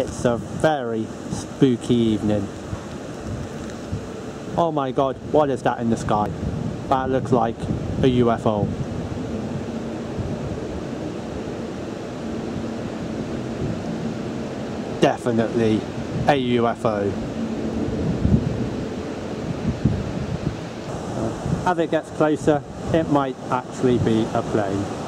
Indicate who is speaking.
Speaker 1: It's a very spooky evening. Oh my god, what is that in the sky? That looks like a UFO. Definitely a UFO. As it gets closer, it might actually be a plane.